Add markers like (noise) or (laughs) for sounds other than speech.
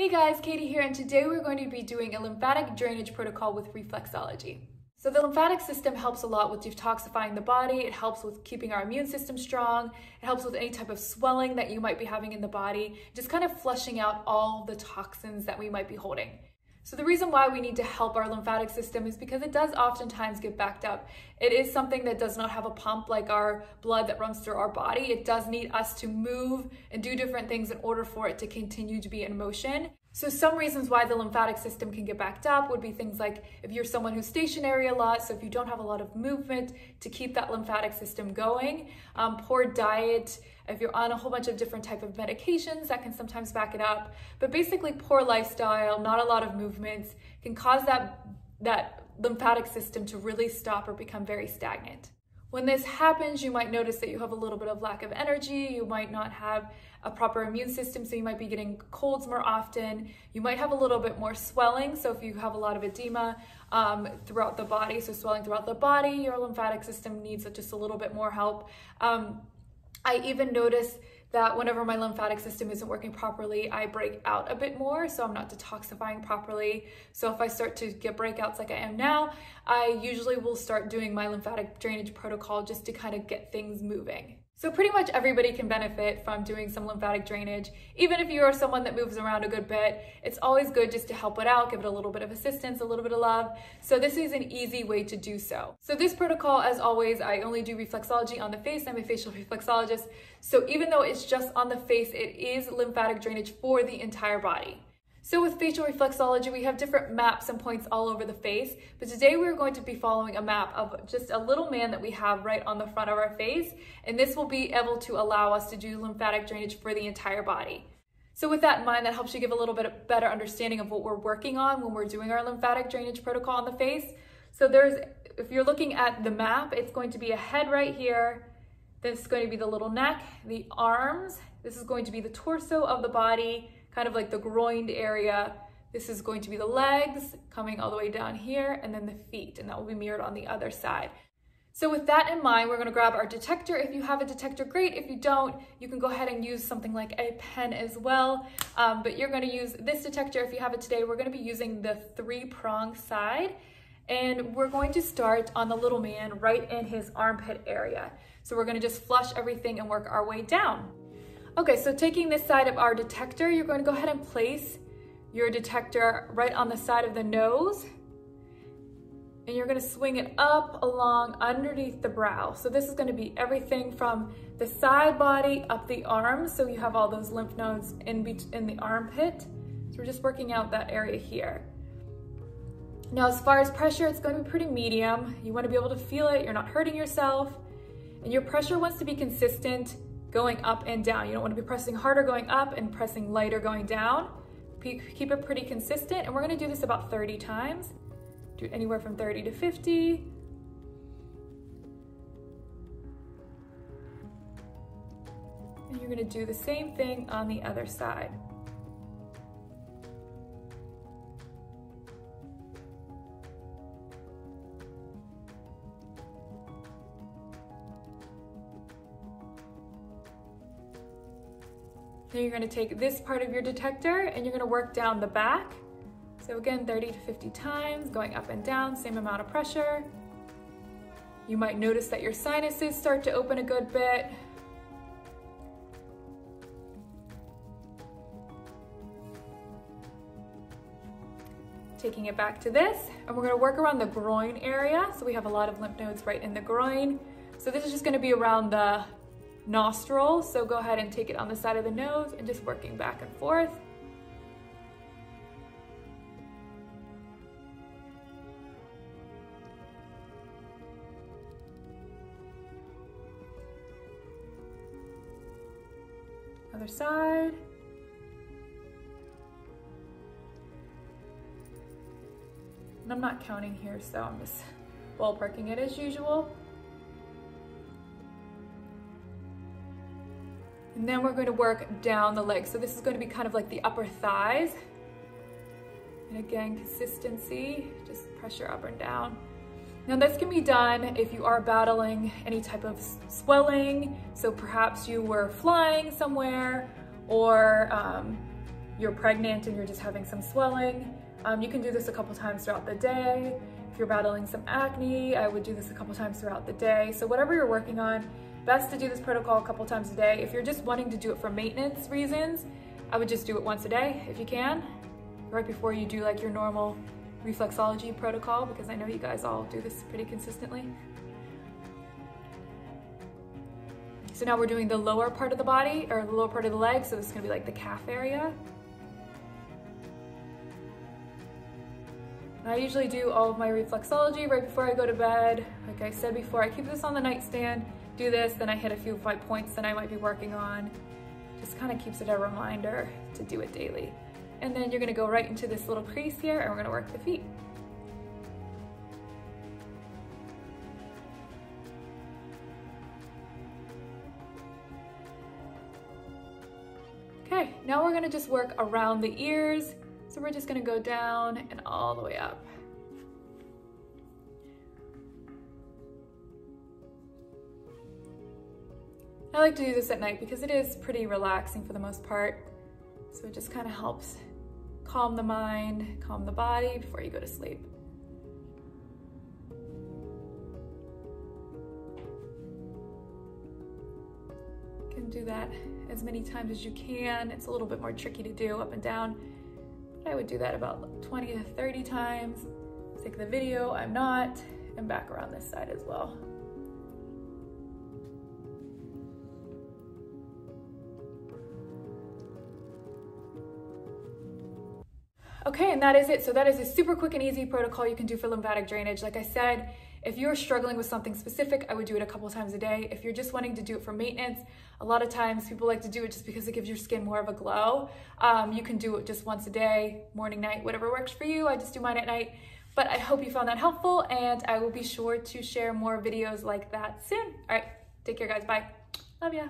Hey guys, Kaity here, and today we're going to be doing a lymphatic drainage protocol with reflexology. So the lymphatic system helps a lot with detoxifying the body, it helps with keeping our immune system strong, it helps with any type of swelling that you might be having in the body, just kind of flushing out all the toxins that we might be holding. So the reason why we need to help our lymphatic system is because it does oftentimes get backed up. It is something that does not have a pump like our blood that runs through our body. It does need us to move and do different things in order for it to continue to be in motion. So some reasons why the lymphatic system can get backed up would be things like if you're someone who's stationary a lot, so if you don't have a lot of movement to keep that lymphatic system going, um, poor diet, if you're on a whole bunch of different type of medications that can sometimes back it up, but basically poor lifestyle, not a lot of movements can cause that, that lymphatic system to really stop or become very stagnant. When this happens, you might notice that you have a little bit of lack of energy. You might not have a proper immune system, so you might be getting colds more often. You might have a little bit more swelling, so if you have a lot of edema um, throughout the body, so swelling throughout the body, your lymphatic system needs just a little bit more help. Um, I even notice that whenever my lymphatic system isn't working properly, I break out a bit more, so I'm not detoxifying properly. So if I start to get breakouts like I am now, I usually will start doing my lymphatic drainage protocol just to kind of get things moving. So pretty much everybody can benefit from doing some lymphatic drainage. Even if you are someone that moves around a good bit, it's always good just to help it out, give it a little bit of assistance, a little bit of love. So this is an easy way to do so. So this protocol, as always, I only do reflexology on the face. I'm a facial (laughs) reflexologist. So even though it's just on the face, it is lymphatic drainage for the entire body. So with facial reflexology, we have different maps and points all over the face, but today we're going to be following a map of just a little man that we have right on the front of our face, and this will be able to allow us to do lymphatic drainage for the entire body. So with that in mind, that helps you give a little bit of better understanding of what we're working on when we're doing our lymphatic drainage protocol on the face. So there's, if you're looking at the map, it's going to be a head right here, this is going to be the little neck, the arms, this is going to be the torso of the body, kind of like the groined area. This is going to be the legs coming all the way down here and then the feet and that will be mirrored on the other side. So with that in mind, we're gonna grab our detector. If you have a detector, great. If you don't, you can go ahead and use something like a pen as well. Um, but you're gonna use this detector if you have it today. We're gonna be using the three prong side and we're going to start on the little man right in his armpit area. So we're gonna just flush everything and work our way down. Okay, so taking this side of our detector, you're going to go ahead and place your detector right on the side of the nose. And you're gonna swing it up along underneath the brow. So this is gonna be everything from the side body up the arm, So you have all those lymph nodes in, in the armpit. So we're just working out that area here. Now, as far as pressure, it's gonna be pretty medium. You wanna be able to feel it, you're not hurting yourself. And your pressure wants to be consistent going up and down. You don't want to be pressing harder going up and pressing lighter going down. Keep it pretty consistent and we're gonna do this about 30 times. Do it anywhere from 30 to 50. And you're gonna do the same thing on the other side. Then you're gonna take this part of your detector and you're gonna work down the back. So again, 30 to 50 times, going up and down, same amount of pressure. You might notice that your sinuses start to open a good bit. Taking it back to this, and we're gonna work around the groin area. So we have a lot of lymph nodes right in the groin. So this is just gonna be around the nostril. So go ahead and take it on the side of the nose and just working back and forth. Other side. And I'm not counting here, so I'm just ballparking it as usual. And then we're going to work down the legs. So this is going to be kind of like the upper thighs. And again, consistency, just pressure up and down. Now this can be done if you are battling any type of swelling. So perhaps you were flying somewhere or um, you're pregnant and you're just having some swelling. Um, you can do this a couple times throughout the day. If you're battling some acne, I would do this a couple times throughout the day. So whatever you're working on, best to do this protocol a couple times a day. If you're just wanting to do it for maintenance reasons, I would just do it once a day if you can, right before you do like your normal reflexology protocol, because I know you guys all do this pretty consistently. So now we're doing the lower part of the body, or the lower part of the leg, so this is gonna be like the calf area. I usually do all of my reflexology right before I go to bed. Like I said before, I keep this on the nightstand, do this, then I hit a few of my points that I might be working on. Just kind of keeps it a reminder to do it daily. And then you're gonna go right into this little crease here and we're gonna work the feet. Okay, now we're gonna just work around the ears so we're just gonna go down and all the way up. I like to do this at night because it is pretty relaxing for the most part. So it just kind of helps calm the mind, calm the body before you go to sleep. You can do that as many times as you can. It's a little bit more tricky to do up and down I would do that about 20 to 30 times. Take the video, I'm not, and back around this side as well. Okay, and that is it. So that is a super quick and easy protocol you can do for lymphatic drainage. Like I said, if you're struggling with something specific, I would do it a couple times a day. If you're just wanting to do it for maintenance, a lot of times people like to do it just because it gives your skin more of a glow. Um, you can do it just once a day, morning, night, whatever works for you. I just do mine at night. But I hope you found that helpful and I will be sure to share more videos like that soon. All right, take care guys, bye. Love ya.